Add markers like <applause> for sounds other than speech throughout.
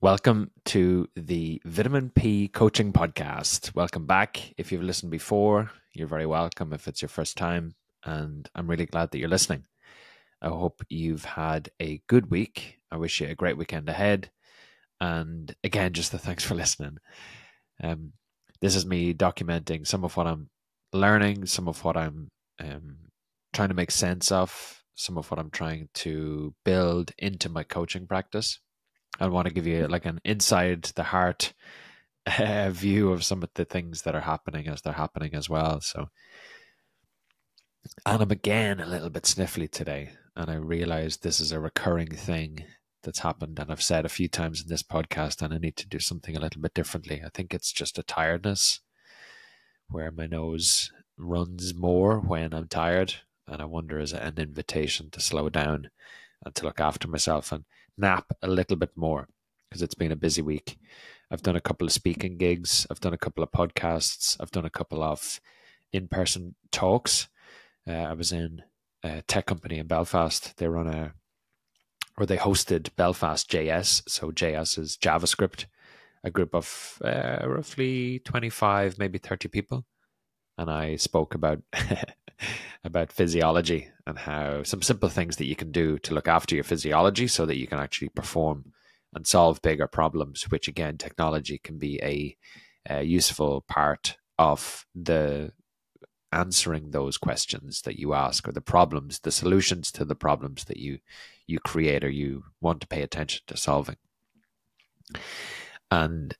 Welcome to the Vitamin P Coaching Podcast. Welcome back. If you've listened before, you're very welcome if it's your first time. And I'm really glad that you're listening. I hope you've had a good week. I wish you a great weekend ahead. And again, just the thanks for listening. Um, this is me documenting some of what I'm learning, some of what I'm um, trying to make sense of, some of what I'm trying to build into my coaching practice I want to give you like an inside the heart <laughs> uh, view of some of the things that are happening as they're happening as well. So, and I'm again a little bit sniffly today, and I realize this is a recurring thing that's happened, and I've said a few times in this podcast, and I need to do something a little bit differently. I think it's just a tiredness where my nose runs more when I'm tired, and I wonder is it an invitation to slow down and to look after myself and nap a little bit more because it's been a busy week. I've done a couple of speaking gigs, I've done a couple of podcasts, I've done a couple of in person talks. Uh, I was in a tech company in Belfast. They run a, or they hosted Belfast JS. So JS is JavaScript, a group of uh, roughly 25, maybe 30 people. And I spoke about <laughs> about physiology and how some simple things that you can do to look after your physiology so that you can actually perform and solve bigger problems, which again, technology can be a, a useful part of the answering those questions that you ask or the problems, the solutions to the problems that you you create or you want to pay attention to solving. And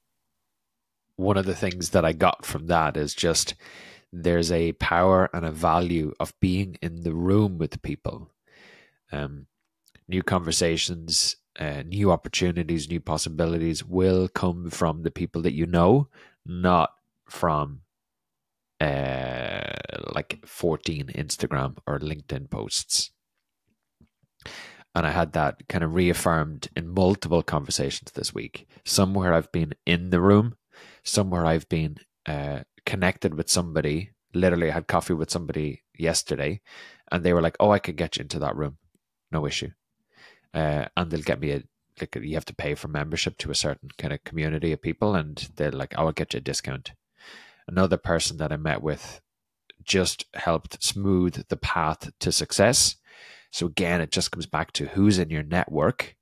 one of the things that I got from that is just there's a power and a value of being in the room with people. Um, new conversations, uh, new opportunities, new possibilities will come from the people that you know, not from uh, like 14 Instagram or LinkedIn posts. And I had that kind of reaffirmed in multiple conversations this week. Somewhere I've been in the room, somewhere I've been uh, connected with somebody. Literally, I had coffee with somebody yesterday, and they were like, "Oh, I could get you into that room, no issue." Uh, and they'll get me a like you have to pay for membership to a certain kind of community of people, and they're like, "I will get you a discount." Another person that I met with just helped smooth the path to success. So again, it just comes back to who's in your network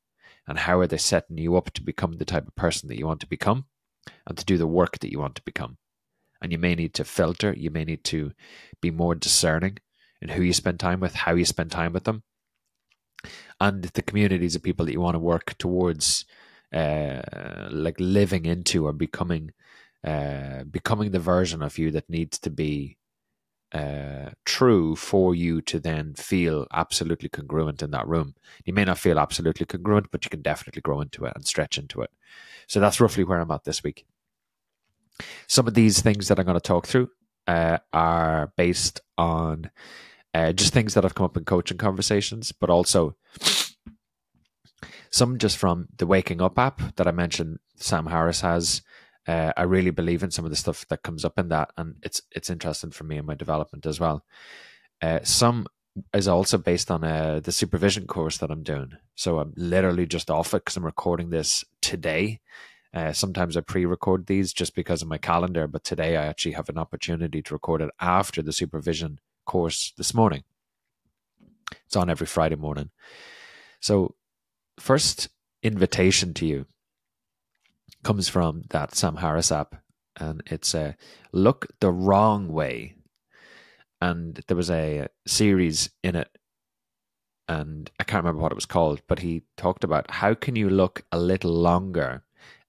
and how are they setting you up to become the type of person that you want to become and to do the work that you want to become and you may need to filter you may need to be more discerning in who you spend time with how you spend time with them and the communities of people that you want to work towards uh, like living into or becoming uh, becoming the version of you that needs to be uh, true for you to then feel absolutely congruent in that room. You may not feel absolutely congruent, but you can definitely grow into it and stretch into it. So that's roughly where I'm at this week. Some of these things that I'm going to talk through uh, are based on uh, just things that have come up in coaching conversations, but also some just from the Waking Up app that I mentioned. Sam Harris has. Uh, I really believe in some of the stuff that comes up in that, and it's it's interesting for me in my development as well. Uh, some is also based on uh, the supervision course that I'm doing. So I'm literally just off it because I'm recording this today. Uh, sometimes I pre-record these just because of my calendar, but today I actually have an opportunity to record it after the supervision course this morning. It's on every Friday morning. So, first invitation to you comes from that Sam Harris app, and it's a uh, look the wrong way. And there was a series in it, and I can't remember what it was called, but he talked about how can you look a little longer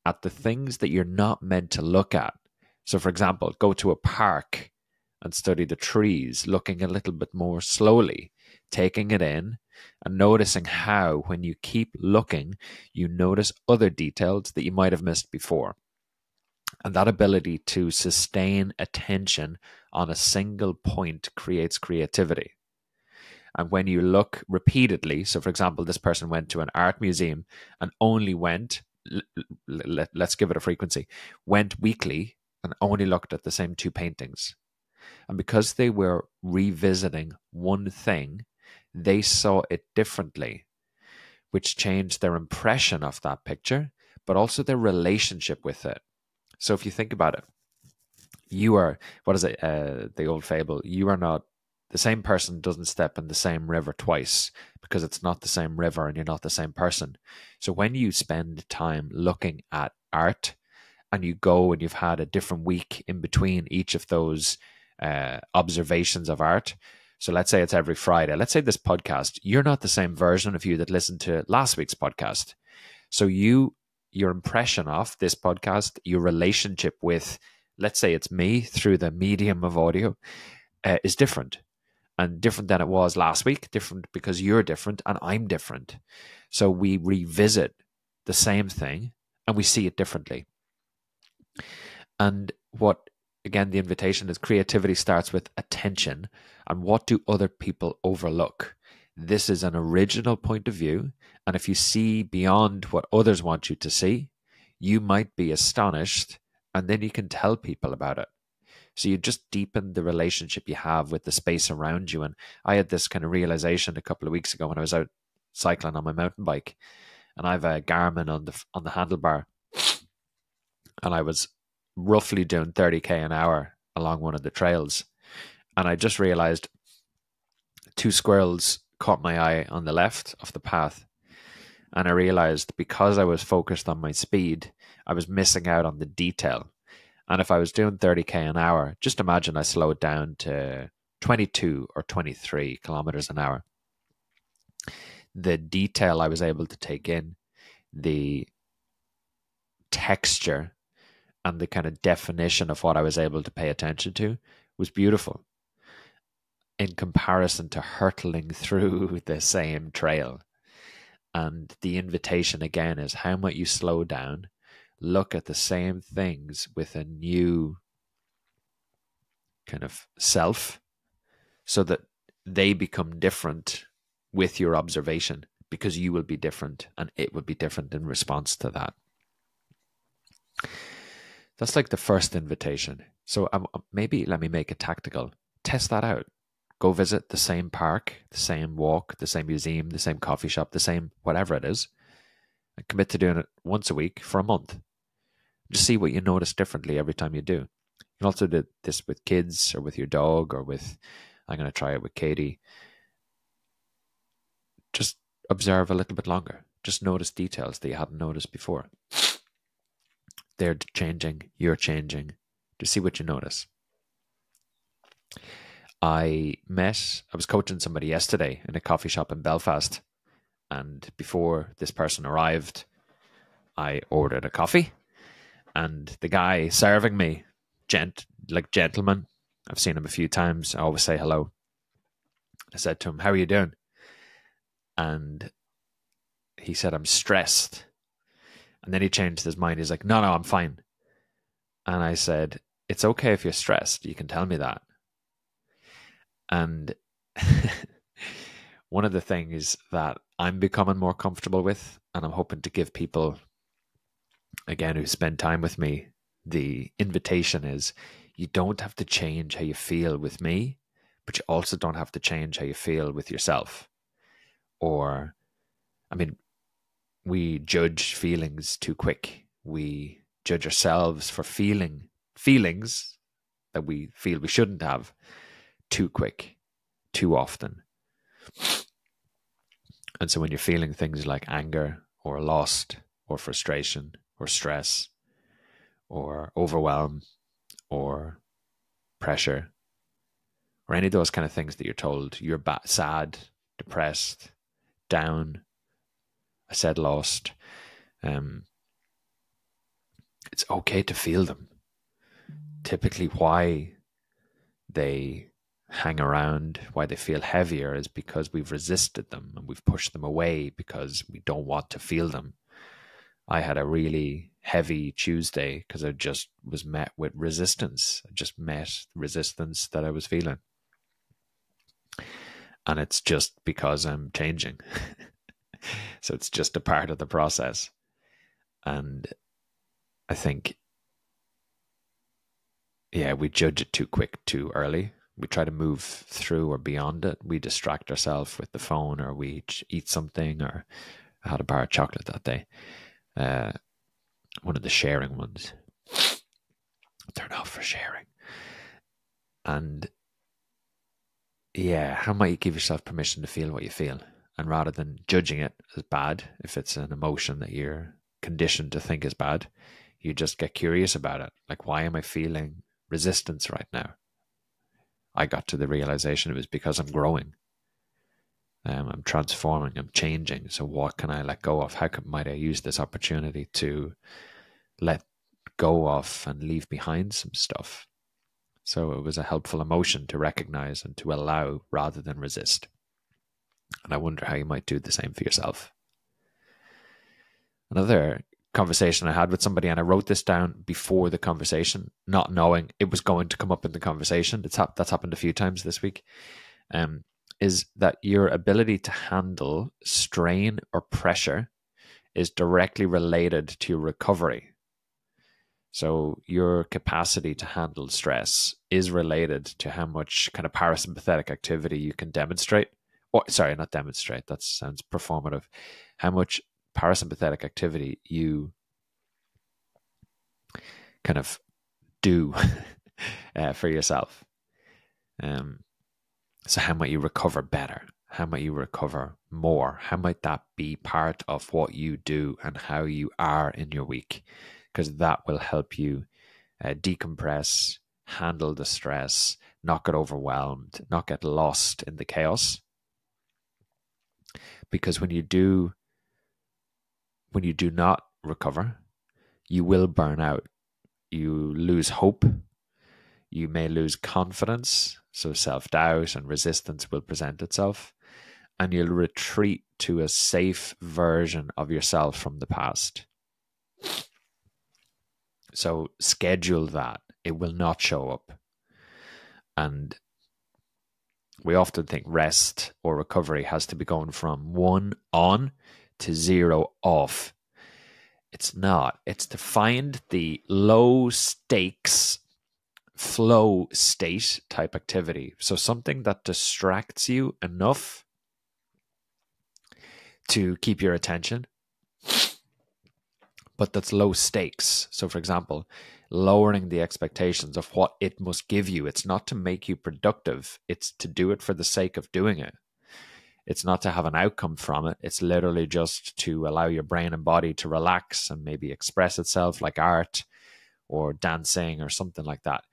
at the things that you're not meant to look at. So, for example, go to a park and study the trees, looking a little bit more slowly, taking it in and noticing how, when you keep looking, you notice other details that you might have missed before. And that ability to sustain attention on a single point creates creativity. And when you look repeatedly, so for example, this person went to an art museum and only went let, let's give it a frequency, went weekly and only looked at the same two paintings. And because they were revisiting one thing, they saw it differently, which changed their impression of that picture, but also their relationship with it. So if you think about it, you are what is it? Uh, the old fable: you are not the same person doesn't step in the same river twice because it's not the same river and you're not the same person. So when you spend time looking at art and you go and you've had a different week in between each of those uh, observations of art. So let's say it's every Friday. Let's say this podcast, you're not the same version of you that listened to last week's podcast. So you, your impression of this podcast, your relationship with, let's say it's me through the medium of audio, uh, is different and different than it was last week. Different because you're different and I'm different. So we revisit the same thing and we see it differently. And what again the invitation is creativity starts with attention and what do other people overlook this is an original point of view and if you see beyond what others want you to see you might be astonished and then you can tell people about it so you just deepen the relationship you have with the space around you and i had this kind of realization a couple of weeks ago when i was out cycling on my mountain bike and i have a garmin on the on the handlebar and i was roughly doing 30k an hour along one of the trails. And I just realized two squirrels caught my eye on the left of the path. And I realized because I was focused on my speed, I was missing out on the detail. And if I was doing 30k an hour, just imagine I slowed down to 22 or 23 kilometers an hour. The detail I was able to take in, the texture and the kind of definition of what I was able to pay attention to was beautiful in comparison to hurtling <laughs> through the same trail. And the invitation again is how might you slow down, look at the same things with a new kind of self so that they become different with your observation because you will be different and it will be different in response to that. That's like the first invitation. So um, um, maybe let me make it tactical. Test that out. Go visit the same park, the same walk, the same museum, the same coffee shop, the same whatever it is, and commit to doing it once a week for a month. Just see what you notice differently every time you do. You can also do this with kids or with your dog or with, I'm going to try it with Katie. Just observe a little bit longer. Just notice details that you hadn't noticed before they're changing, you're changing, to see what you notice. I met, I was coaching somebody yesterday in a coffee shop in Belfast. And before this person arrived, I ordered a coffee. And the guy serving me, gent, like gentleman, I've seen him a few times. I always say hello. I said to him, How are you doing? And he said, I'm stressed. And then he changed his mind. He's like, no, no, I'm fine. And I said, it's okay if you're stressed. You can tell me that. And <laughs> one of the things that I'm becoming more comfortable with, and I'm hoping to give people, again, who spend time with me, the invitation is you don't have to change how you feel with me, but you also don't have to change how you feel with yourself. Or, I mean, we judge feelings too quick. We judge ourselves for feeling feelings that we feel we shouldn't have too quick, too often. And so when you're feeling things like anger or lost or frustration or stress or overwhelm or pressure or any of those kind of things that you're told you're bad, sad, depressed, down, I said lost. Um, it's okay to feel them. Typically, why they hang around, why they feel heavier, is because we've resisted them and we've pushed them away because we don't want to feel them. I had a really heavy Tuesday because I just was met with resistance. I just met resistance that I was feeling. And it's just because I'm changing. <laughs> so it's just a part of the process. And I think, yeah, we judge it too quick, too early. We try to move through or beyond it. We distract ourselves with the phone, or we eat something, or I had a bar of chocolate that day. Uh, one of the sharing ones. They're not for sharing. And yeah, how might you give yourself permission to feel what you feel? And rather than judging it as bad, if it's an emotion that you're conditioned to think is bad, you just get curious about it. Like, why am I feeling resistance right now? I got to the realization it was because I'm growing. Um, I'm transforming, I'm changing. So, what can I let go of? How can, might I use this opportunity to let go of and leave behind some stuff? So, it was a helpful emotion to recognize and to allow rather than resist. And I wonder how you might do the same for yourself. Another conversation I had with somebody, and I wrote this down before the conversation, not knowing it was going to come up in the conversation. It's ha- that's happened a few times this week. Um, is that your ability to handle strain or pressure is directly related to your recovery. So, your capacity to handle stress is related to how much kind of parasympathetic activity you can demonstrate. Or, sorry, not demonstrate, that sounds performative. How much parasympathetic activity you kind of do <laughs> uh, for yourself. Um, so, how might you recover better? How might you recover more? How might that be part of what you do and how you are in your week? Because that will help you uh, decompress, handle the stress, not get overwhelmed, not get lost in the chaos. Because when you do, when you do not recover, you will burn out. You lose hope. You may lose confidence so self doubt and resistance will present itself, and you'll retreat to a safe version of yourself from the past. So schedule that. It will not show up. And we often think rest or recovery has to be going from one on to zero off. It's not. It's to find the low stakes flow state type activity. So something that distracts you enough to keep your attention, but that's low stakes. So, for example, lowering the expectations of what it must give you. It's not to make you productive, it's to do it for the sake of doing it. It's not to have an outcome from it. It's literally just to allow your brain and body to relax and maybe express itself like art or dancing or something like that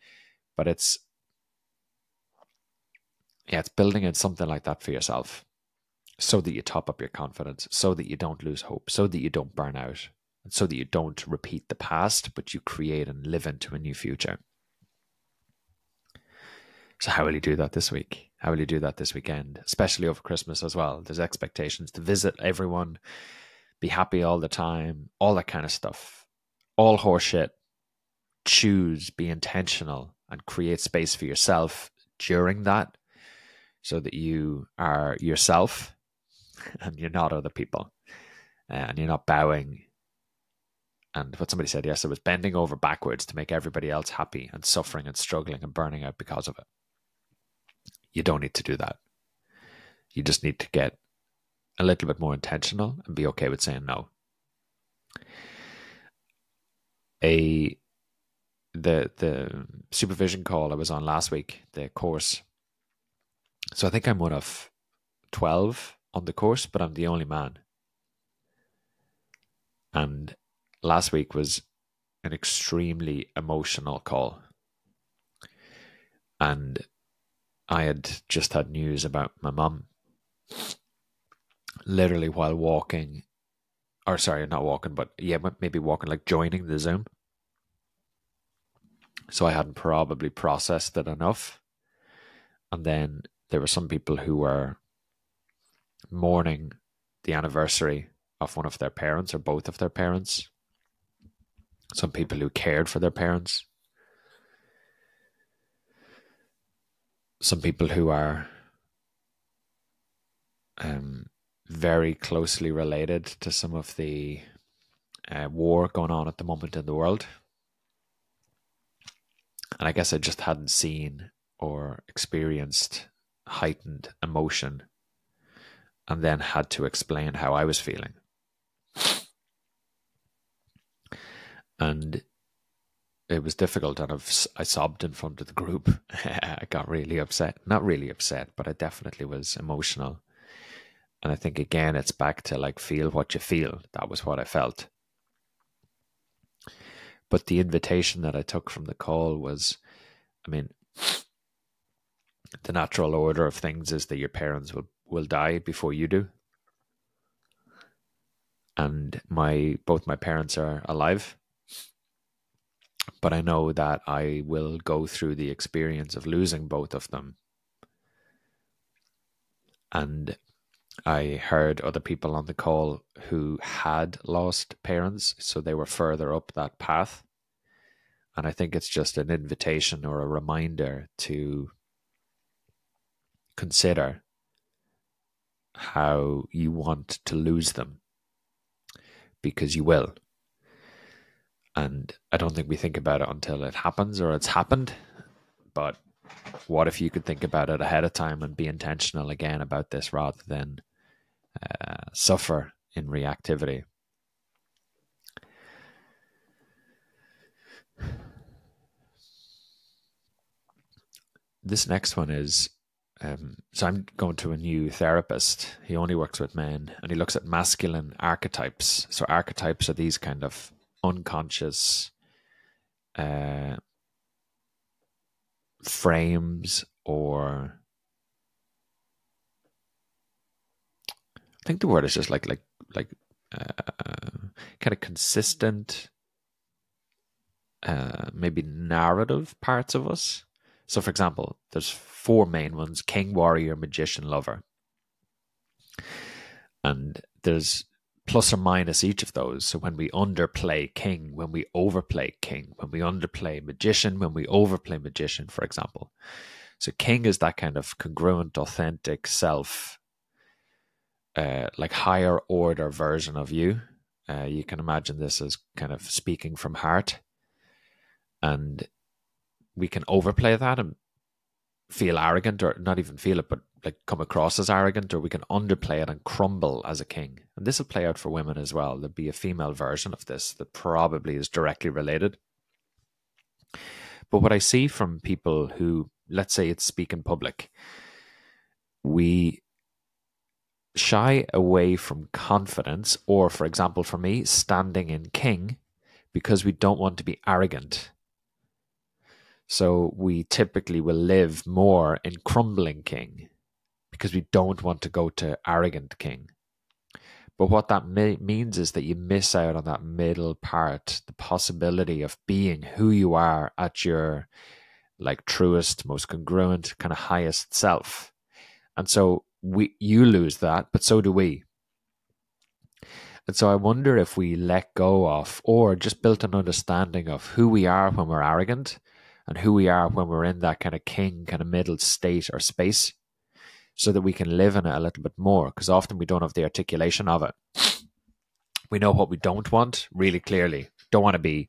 but it's yeah, it's building in something like that for yourself so that you top up your confidence, so that you don't lose hope, so that you don't burn out, and so that you don't repeat the past, but you create and live into a new future. So, how will you do that this week? How will you do that this weekend, especially over Christmas as well? There's expectations to visit everyone, be happy all the time, all that kind of stuff. All horseshit. Choose, be intentional, and create space for yourself during that so that you are yourself <laughs> and you're not other people. Uh, and you're not bowing. And what somebody said yes, yesterday was bending over backwards to make everybody else happy and suffering and struggling and burning out because of it. You don't need to do that. You just need to get a little bit more intentional and be okay with saying no. A the the supervision call I was on last week, the course. So I think I'm one of twelve on the course, but I'm the only man. And last week was an extremely emotional call. And I had just had news about my mum. Literally while walking, or sorry, not walking, but yeah, maybe walking, like joining the Zoom. So I hadn't probably processed it enough. And then there were some people who were mourning the anniversary of one of their parents or both of their parents. Some people who cared for their parents. Some people who are um, very closely related to some of the uh, war going on at the moment in the world. And I guess I just hadn't seen or experienced heightened emotion and then had to explain how I was feeling. And it was difficult and I've, I sobbed in front of the group. <laughs> I got really upset. Not really upset, but I definitely was emotional. And I think again, it's back to like feel what you feel. That was what I felt. But the invitation that I took from the call was, I mean, the natural order of things is that your parents will, will die before you do. And my both my parents are alive. But I know that I will go through the experience of losing both of them. And I heard other people on the call who had lost parents, so they were further up that path. And I think it's just an invitation or a reminder to consider how you want to lose them because you will. And I don't think we think about it until it happens or it's happened. But what if you could think about it ahead of time and be intentional again about this rather than uh, suffer in reactivity? This next one is um, so I'm going to a new therapist. He only works with men and he looks at masculine archetypes. So archetypes are these kind of unconscious uh, frames or I think the word is just like like like uh, kind of consistent, uh, maybe narrative parts of us. So, for example, there's four main ones: king, warrior, magician, lover, and there's plus or minus each of those. So when we underplay king, when we overplay king, when we underplay magician, when we overplay magician, for example. So king is that kind of congruent, authentic self, uh, like higher order version of you. Uh, you can imagine this as kind of speaking from heart. And we can overplay that and feel arrogant or not even feel it, but like come across as arrogant, or we can underplay it and crumble as a king. And this will play out for women as well. There'll be a female version of this that probably is directly related. But what I see from people who, let's say it's speak in public, we shy away from confidence, or for example, for me, standing in king, because we don't want to be arrogant so we typically will live more in crumbling king because we don't want to go to arrogant king. But what that means is that you miss out on that middle part, the possibility of being who you are at your like truest, most congruent, kind of highest self. And so we you lose that, but so do we. And so I wonder if we let go of or just built an understanding of who we are when we're arrogant and who we are when we're in that kind of king, kind of middle state or space, so that we can live in it a little bit more. Because often we don't have the articulation of it. We know what we don't want really clearly. Don't want to be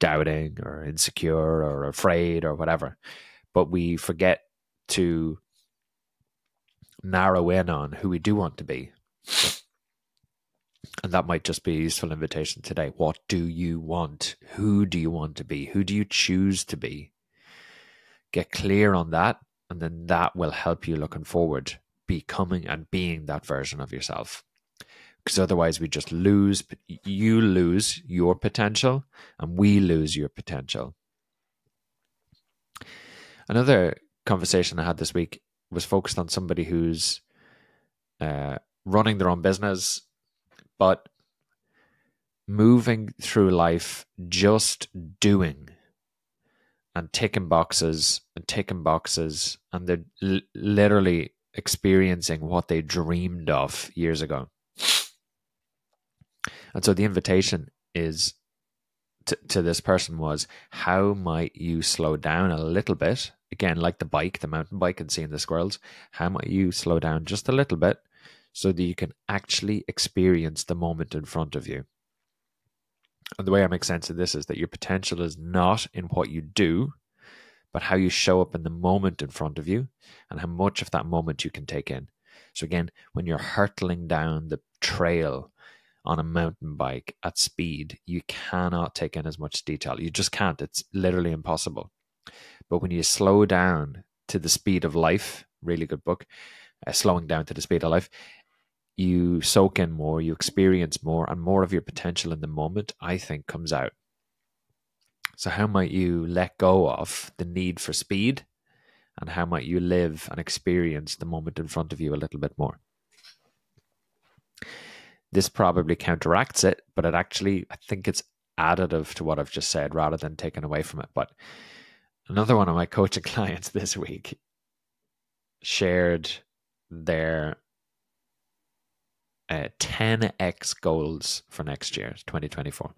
doubting or insecure or afraid or whatever. But we forget to narrow in on who we do want to be. And that might just be a useful invitation today. What do you want? Who do you want to be? Who do you choose to be? Get clear on that, and then that will help you looking forward, becoming and being that version of yourself. Because otherwise, we just lose, you lose your potential, and we lose your potential. Another conversation I had this week was focused on somebody who's uh, running their own business but moving through life just doing and ticking boxes and ticking boxes and they're l- literally experiencing what they dreamed of years ago. And so the invitation is to, to this person was how might you slow down a little bit again like the bike the mountain bike and seeing the squirrels how might you slow down just a little bit so that you can actually experience the moment in front of you. And the way I make sense of this is that your potential is not in what you do, but how you show up in the moment in front of you and how much of that moment you can take in. So, again, when you're hurtling down the trail on a mountain bike at speed, you cannot take in as much detail. You just can't. It's literally impossible. But when you slow down to the speed of life, really good book, uh, slowing down to the speed of life, you soak in more, you experience more, and more of your potential in the moment, I think, comes out. So, how might you let go of the need for speed? And how might you live and experience the moment in front of you a little bit more? This probably counteracts it, but it actually, I think it's additive to what I've just said rather than taken away from it. But another one of my coaching <laughs> clients this week shared their uh, 10x goals for next year, 2024.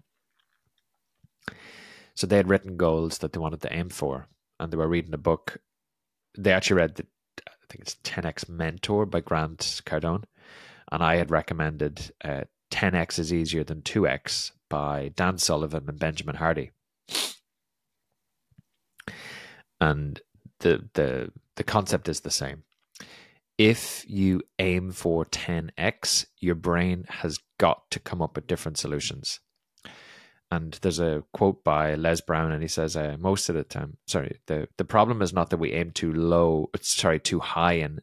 So they had written goals that they wanted to aim for, and they were reading a book. They actually read, the, I think it's 10x Mentor by Grant Cardone, and I had recommended uh, 10x is easier than 2x by Dan Sullivan and Benjamin Hardy. And the the the concept is the same if you aim for 10x, your brain has got to come up with different solutions. And there's a quote by Les Brown, and he says, uh, most of the time, sorry, the, the problem is not that we aim too low, sorry, too high and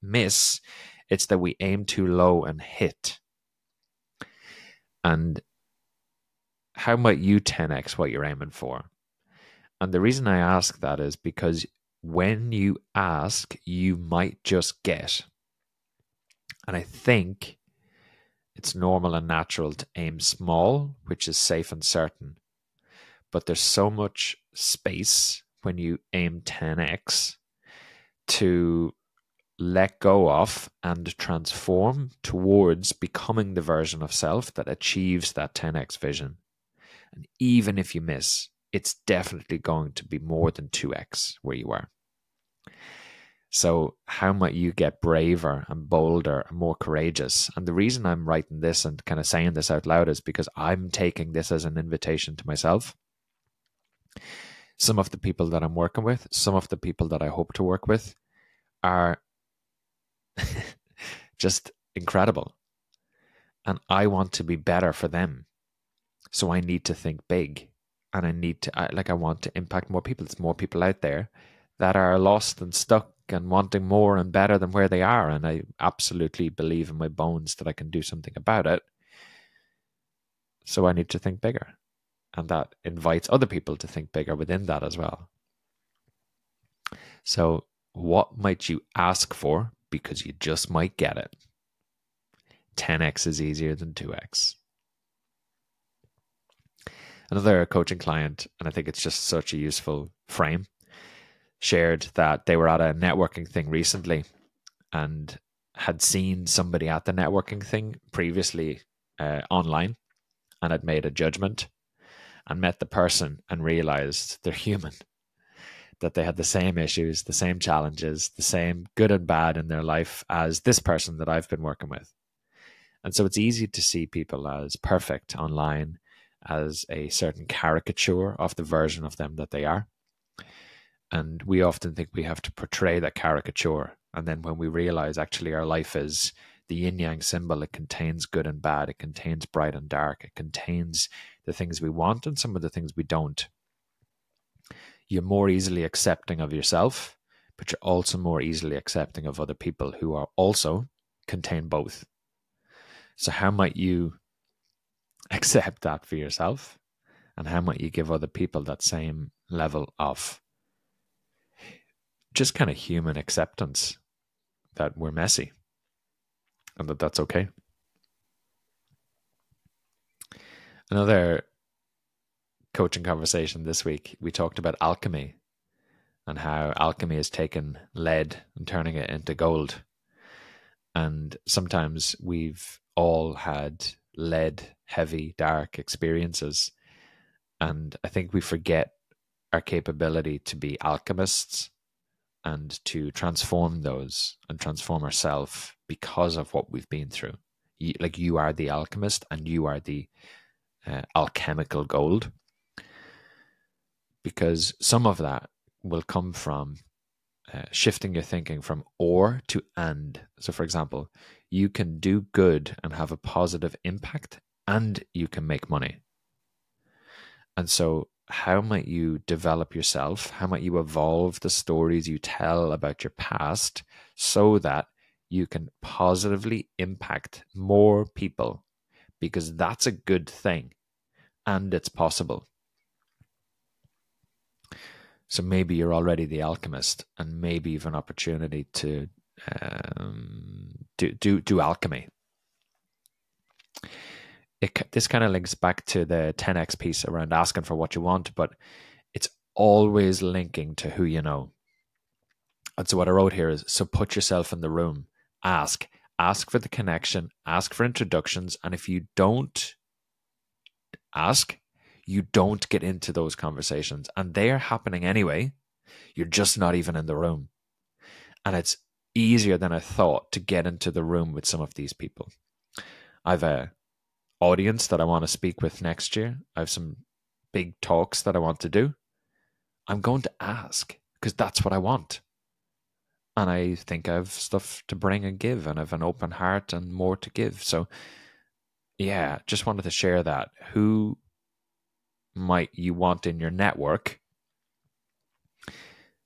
miss, it's that we aim too low and hit. And how might you 10x what you're aiming for? And the reason I ask that is because when you ask, you might just get. And I think it's normal and natural to aim small, which is safe and certain. But there's so much space when you aim 10x to let go of and transform towards becoming the version of self that achieves that 10x vision. And even if you miss, it's definitely going to be more than 2x where you are. So, how might you get braver and bolder and more courageous? And the reason I'm writing this and kind of saying this out loud is because I'm taking this as an invitation to myself. Some of the people that I'm working with, some of the people that I hope to work with are <laughs> just incredible. And I want to be better for them. So I need to think big and I need to, I, like, I want to impact more people. There's more people out there that are lost and stuck and wanting more and better than where they are. And I absolutely believe in my bones that I can do something about it. So I need to think bigger. And that invites other people to think bigger within that as well. So, what might you ask for? Because you just might get it. 10x is easier than 2x. Another coaching client, and I think it's just such a useful frame shared that they were at a networking thing recently and had seen somebody at the networking thing previously uh, online and had made a judgment and met the person and realized they're human <laughs> that they had the same issues the same challenges the same good and bad in their life as this person that i've been working with. And so it's easy to see people as perfect online as a certain caricature of the version of them that they are and we often think we have to portray that caricature. And then when we realize actually our life is the yin yang symbol, it contains good and bad, it contains bright and dark, it contains the things we want and some of the things we don't. You're more easily accepting of yourself, but you're also more easily accepting of other people who are also contain both. So, how might you <laughs> accept that for yourself? And how might you give other people that same level of just kind of human acceptance that we're messy and that that's okay. Another coaching conversation this week, we talked about alchemy and how alchemy has taken lead and turning it into gold. And sometimes we've all had lead heavy, dark experiences. And I think we forget our capability to be alchemists and to transform those and transform ourselves because of what we've been through. You, like you are the alchemist and you are the uh, alchemical gold. Because some of that will come from uh, shifting your thinking from or to and. So, for example, you can do good and have a positive impact, and you can make money. And so, how might you develop yourself? How might you evolve the stories you tell about your past so that you can positively impact more people? Because that's a good thing and it's possible. So maybe you're already the alchemist, and maybe you've an opportunity to um, do do do alchemy. It, this kind of links back to the 10x piece around asking for what you want, but it's always linking to who you know. And so what I wrote here is so put yourself in the room, ask, ask for the connection, ask for introductions, and if you don't ask, you don't get into those conversations and they're happening anyway. You're just not even in the room. And it's easier than I thought to get into the room with some of these people. I've a audience that I want to speak with next year. I have some big talks that I want to do. I'm going to ask because that's what I want. And I think I have stuff to bring and give, and I have an open heart and more to give. So, yeah, just wanted to share that. Who might you want in your network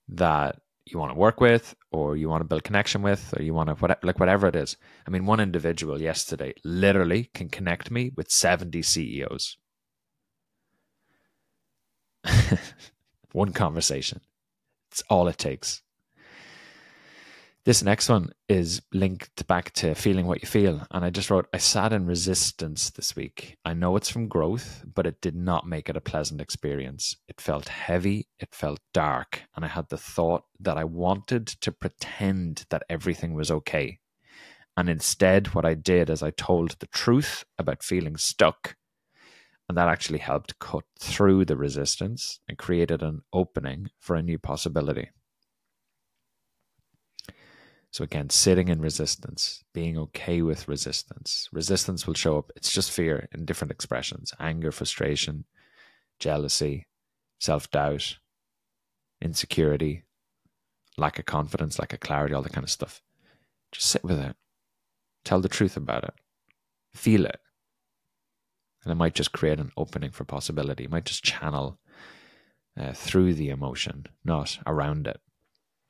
that you want to work with or you want to build connection with or you want to whatever, like whatever it is. I mean one individual yesterday literally can connect me with 70 ceos <laughs> one conversation. It's all it takes this next one is linked back to feeling what you feel. And I just wrote, I sat in resistance this week. I know it's from growth, but it did not make it a pleasant experience. It felt heavy, it felt dark, and I had the thought that I wanted to pretend that everything was okay. And instead, what I did is I told the truth about feeling stuck. And that actually helped cut through the resistance and created an opening for a new possibility. So again, sitting in resistance, being okay with resistance. Resistance will show up. It's just fear in different expressions anger, frustration, jealousy, self doubt, insecurity, lack of confidence, lack of clarity, all that kind of stuff. Just sit with it. Tell the truth about it. Feel it. And it might just create an opening for possibility. It might just channel uh, through the emotion, not around it.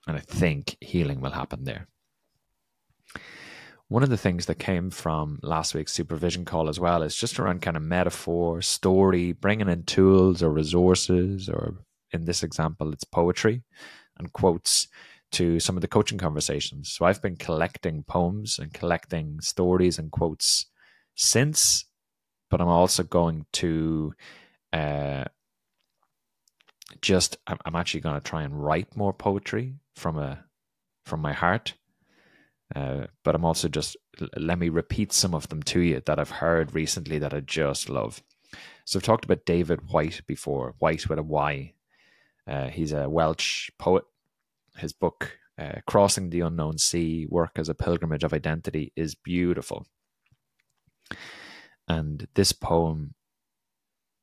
And I think healing will happen there. One of the things that came from last week's supervision call as well is just around kind of metaphor, story, bringing in tools or resources, or in this example, it's poetry and quotes to some of the coaching conversations. So I've been collecting poems and collecting stories and quotes since, but I'm also going to uh, just I'm, actually going to try and write more poetry from a from my heart uh, but I'm also just let me repeat some of them to you that I've heard recently that I just love. So I've talked about David Whyte before, Whyte with a Y. Uh, he's a Welsh poet. His book, uh, Crossing the Unknown Sea Work as a Pilgrimage of Identity, is beautiful. And this poem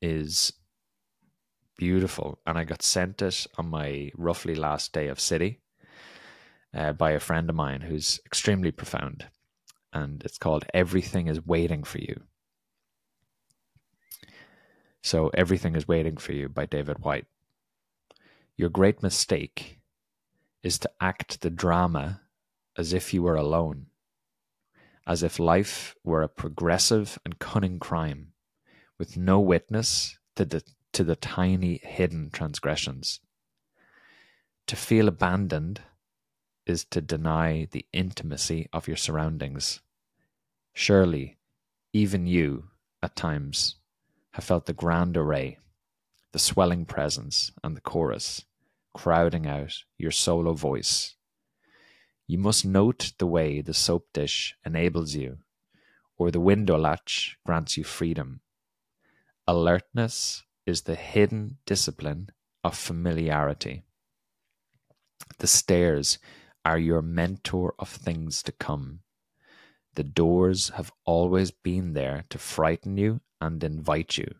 is beautiful. And I got sent it on my roughly last day of city uh, by a friend of mine who's extremely profound. And it's called Everything is Waiting for You. So, Everything is Waiting for You by David Whyte. Your great mistake is to act the drama as if you were alone, as if life were a progressive and cunning crime with no witness to the, to the tiny hidden transgressions. To feel abandoned is to deny the intimacy of your surroundings. Surely, even you, at times, have felt the grand array, the swelling presence, and the chorus crowding out your solo voice. You must note the way the soap dish enables you, or the window latch grants you freedom. Alertness is the hidden discipline of familiarity. The stairs are your mentor of things to come. The doors have always been there to frighten you and invite you.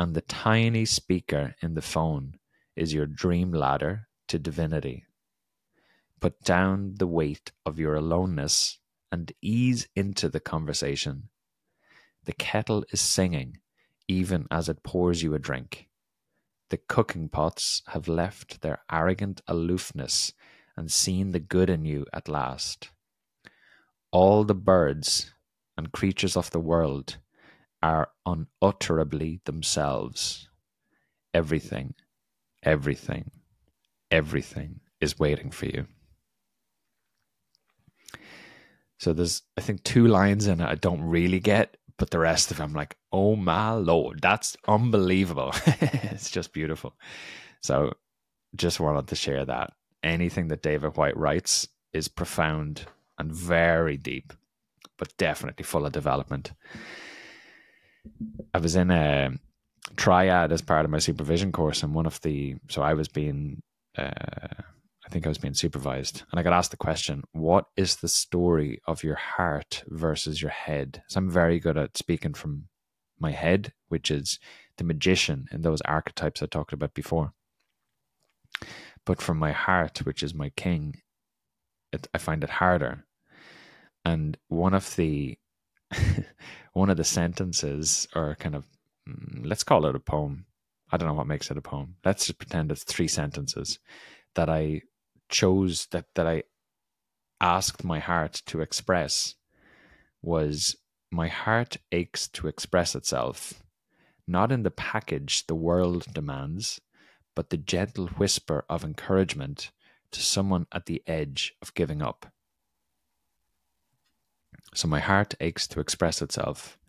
And the tiny speaker in the phone is your dream ladder to divinity. Put down the weight of your aloneness and ease into the conversation. The kettle is singing even as it pours you a drink. The cooking pots have left their arrogant aloofness and seen the good in you at last. All the birds and creatures of the world are unutterably themselves. Everything, everything, everything is waiting for you. So there's, I think, two lines in it I don't really get, but the rest of I'm like, oh my lord, that's unbelievable. <laughs> it's just beautiful. So just wanted to share that. Anything that David Whyte writes is profound and very deep, but definitely full of development. I was in a triad as part of my supervision course, and one of the so I was being, uh, I think I was being supervised, and I got asked the question, "What is the story of your heart versus your head?" So I'm very good at speaking from my head, which is the magician in those archetypes I talked about before. But from my heart, which is my king, it, I find it harder. And one of the <laughs> one of the sentences, or kind of, mm, let's call it a poem. I don't know what makes it a poem. Let's just pretend it's three sentences that I chose that that I asked my heart to express was my heart aches to express itself, not in the package the world demands, but the gentle whisper of encouragement to someone at the edge of giving up. So my heart aches to express itself,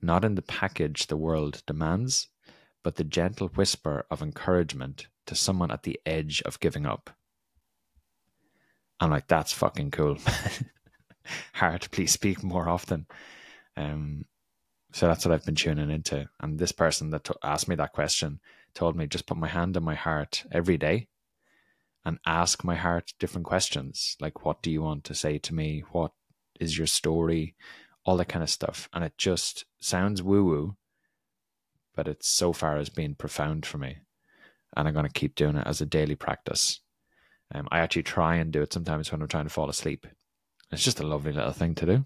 not in the package the world demands, but the gentle whisper of encouragement to someone at the edge of giving up. I'm like, that's fucking cool. <laughs> Heart, please speak more often. Um, so that's what I've been tuning into. And this person that t- asked me that question told me just put my hand on my heart every day and ask my heart different questions like, what do you want to say to me? What is your story? All that kind of stuff. And it just sounds woo woo, but it's so far as being profound for me. And I'm going to keep doing it as a daily practice. Um, I actually try and do it sometimes when I'm trying to fall asleep. It's just a lovely little thing to do.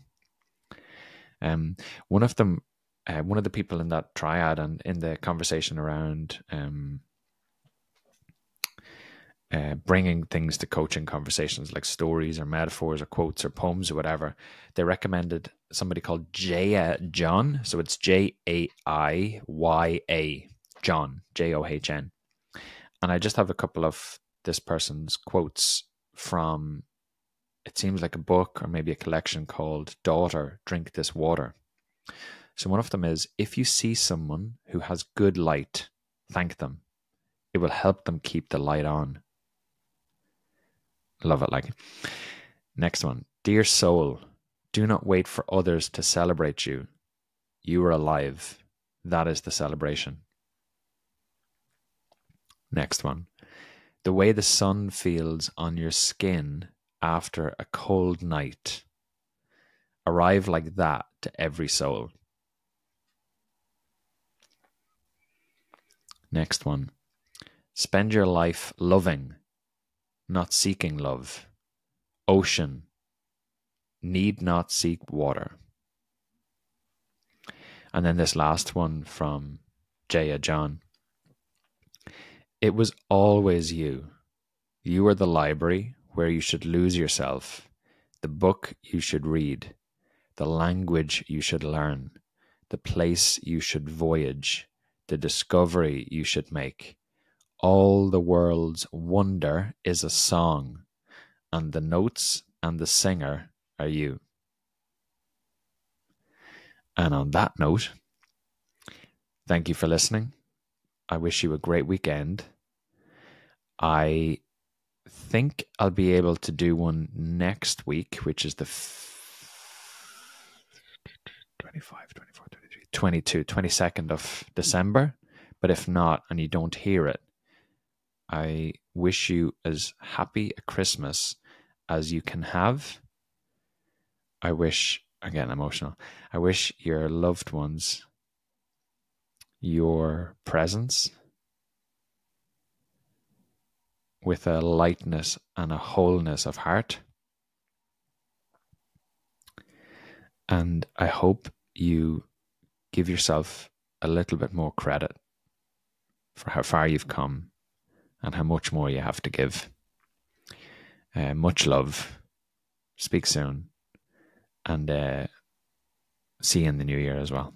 Um, one of them, uh, one of the people in that triad and in the conversation around um, uh, bringing things to coaching conversations like stories or metaphors or quotes or poems or whatever, they recommended somebody called Jaiya John. So it's J A I Y A John, J O H N. And I just have a couple of this person's quotes from, it seems like a book or maybe a collection called Daughter, Drink This Water. So one of them is If you see someone who has good light, thank them. It will help them keep the light on. Love it. Like, next one. Dear soul, do not wait for others to celebrate you. You are alive. That is the celebration. Next one. The way the sun feels on your skin after a cold night. Arrive like that to every soul. Next one. Spend your life loving not seeking love. Ocean, need not seek water. And then this last one from Jaiya John. It was always you. You were the library where you should lose yourself, the book you should read, the language you should learn, the place you should voyage, the discovery you should make, all the world's wonder is a song, and the notes and the singer are you. And on that note, thank you for listening. I wish you a great weekend. I think I'll be able to do one next week, which is the f- 25, 24, 23, 22, 22nd of December. But if not, and you don't hear it, I wish you as happy a Christmas as you can have. I wish, again, emotional, I wish your loved ones your presence with a lightness and a wholeness of heart. And I hope you give yourself a little bit more credit for how far you've come and how much more you have to give. Uh, much love. Speak soon. And uh, see you in the new year as well.